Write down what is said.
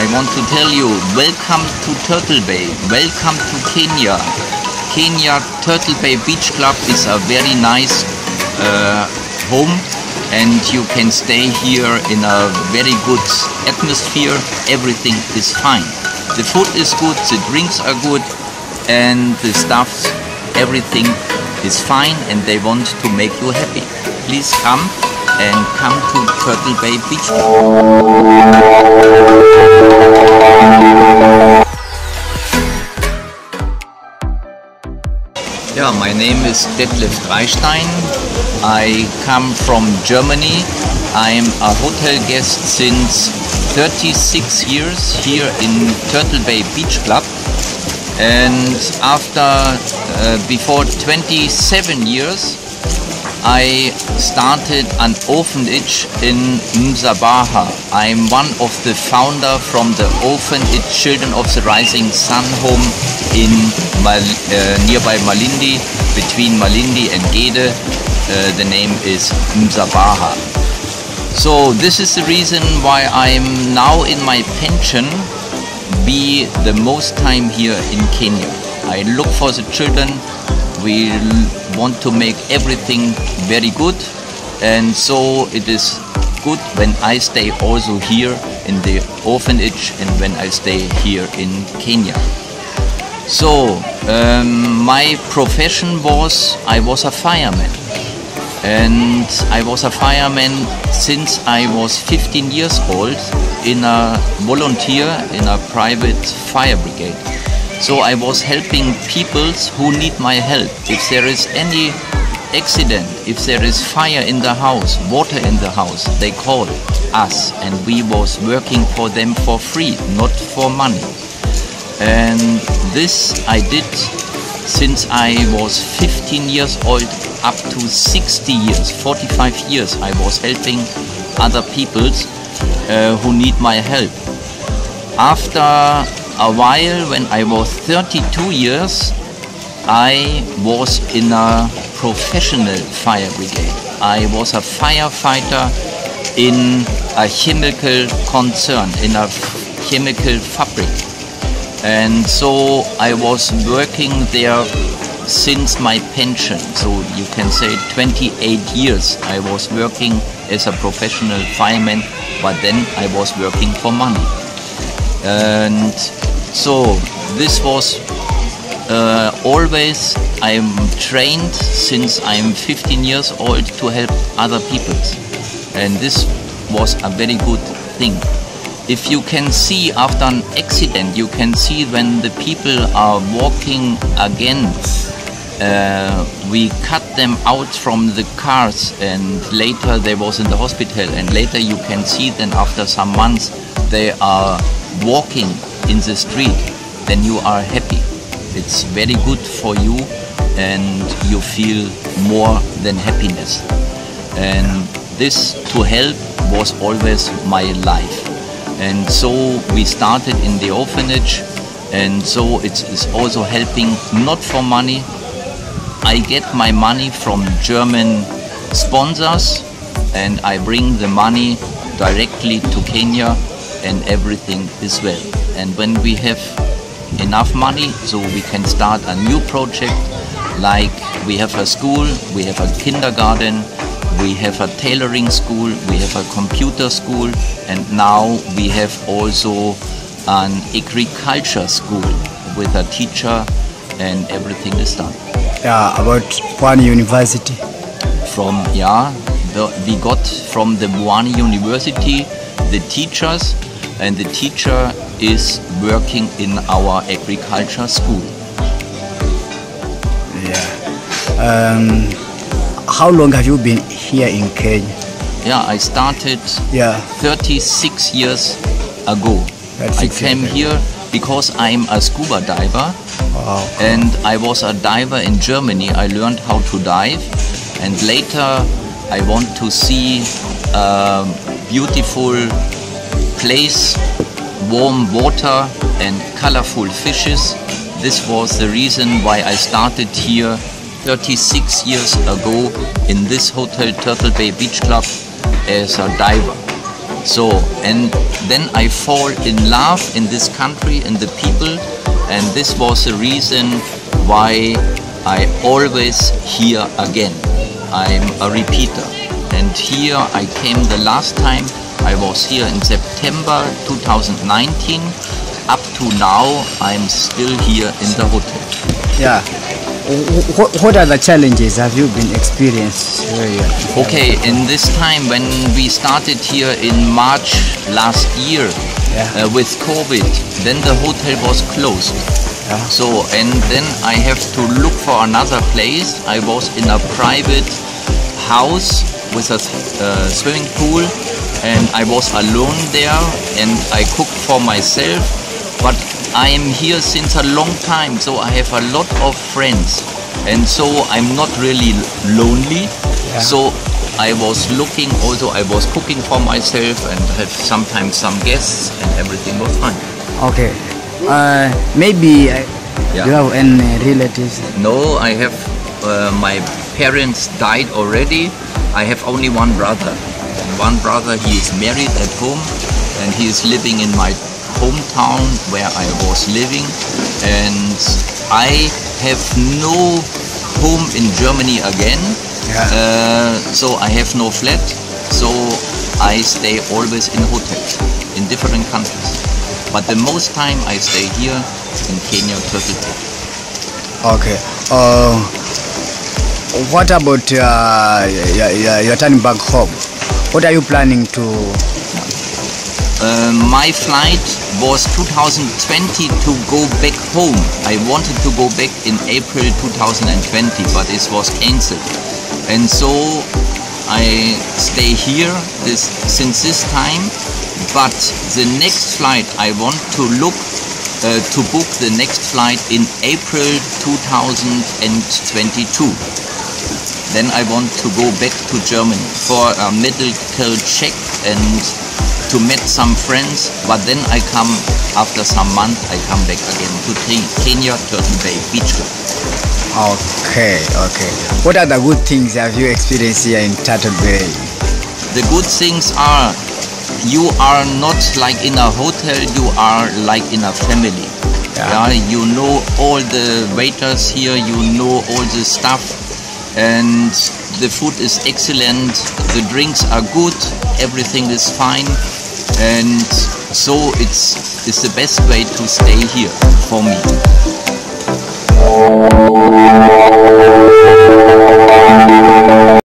I want to tell you, welcome to Turtle Bay. Welcome to Kenya. Kenya Turtle Bay Beach Club is a very nice uh, home and you can stay here in a very good atmosphere. Everything is fine. The food is good, the drinks are good and the stuff, everything is fine and they want to make you happy. Please come and come to Turtle Bay Beach Club. Yeah, my name is Detlef Dreistein. I come from Germany. I'm a hotel guest since 36 years here in Turtle Bay Beach Club. And after, uh, before 27 years, I started an orphanage in Msabaha. I'm one of the founder from the orphanage Children of the Rising Sun home in Mal uh, nearby Malindi, between Malindi and Gede. Uh, the name is Msabaha. So this is the reason why I'm now in my pension be the most time here in Kenya. I look for the children. We want to make everything very good and so it is good when I stay also here in the orphanage and when I stay here in Kenya. So um, my profession was I was a fireman and I was a fireman since I was 15 years old in a volunteer in a private fire brigade. So I was helping people who need my help. If there is any accident, if there is fire in the house, water in the house, they call us and we was working for them for free, not for money. And this I did since I was 15 years old up to 60 years, 45 years I was helping other peoples uh, who need my help. After a while, when I was 32 years, I was in a professional fire brigade. I was a firefighter in a chemical concern, in a chemical fabric. And so I was working there since my pension. So you can say 28 years I was working as a professional fireman, but then I was working for money. And so this was uh, always I'm trained since I'm 15 years old to help other people and this was a very good thing. If you can see after an accident you can see when the people are walking again uh, we cut them out from the cars and later they was in the hospital and later you can see then after some months they are walking in the street then you are happy. It's very good for you and you feel more than happiness. And this to help was always my life. And so we started in the orphanage and so it's, it's also helping not for money. I get my money from German sponsors and I bring the money directly to Kenya and everything is well. And when we have enough money, so we can start a new project like we have a school, we have a kindergarten, we have a tailoring school, we have a computer school and now we have also an agriculture school with a teacher and everything is done. Yeah, about Pwani University. From, yeah, the, we got from the Pwani University the teachers and the teacher is working in our agriculture school. Yeah. Um, how long have you been here in Kenya? Yeah, I started Yeah. 36 years ago. I came years here because I'm a scuba diver Wow. and I was a diver in Germany. I learned how to dive and later I want to see beautiful place, warm water and colorful fishes. This was the reason why I started here 36 years ago in this hotel Turtle Bay Beach Club as a diver. So, and then I fall in love in this country and the people, and this was the reason why I always here again. I'm a repeater. And here I came the last time, I was here in September 2019. Up to now, I'm still here in the hotel. Yeah. What, what are the challenges have you been experienced? Okay, in this time when we started here in March last year Yeah. uh, with COVID, then the hotel was closed. Yeah. So, and then I have to look for another place. I was in a private house with a uh, swimming pool and I was alone there and I cooked for myself. But I am here since a long time, so I have a lot of friends. And so I'm not really lonely. Yeah. So I was looking also, I was cooking for myself and have sometimes some guests and everything was fine. Okay. Uh, maybe uh, Yeah. you have any relatives. No, I have uh, my parents died already. I have only one brother. One brother, he is married at home and he is living in my hometown where I was living. And I have no home in Germany again. Yeah. Uh, so I have no flat. So I stay always in hotels in different countries. But the most time I stay here in Kenya, Turtle Bay. Okay. Uh, what about uh, your, your, your turning back home? What are you planning to? Uh, my flight was 2020 to go back home. I wanted to go back in April 2020, but it was cancelled. And so I stay here this since this time. But the next flight I want to look uh, to book the next flight in April 2022 then I want to go back to Germany for a medical check and to meet some friends. But then I come after some month. I come back again to Ke- Kenya, Turtle Bay Beach Club. Okay, okay. What are the good things have you experienced here in Turtle Bay? The good things are you are not like in a hotel. You are like in a family. Yeah. Yeah, you know all the waiters here. You know all the stuff. And the food is excellent, the drinks are good, everything is fine, and so it's it's the best way to stay here for me.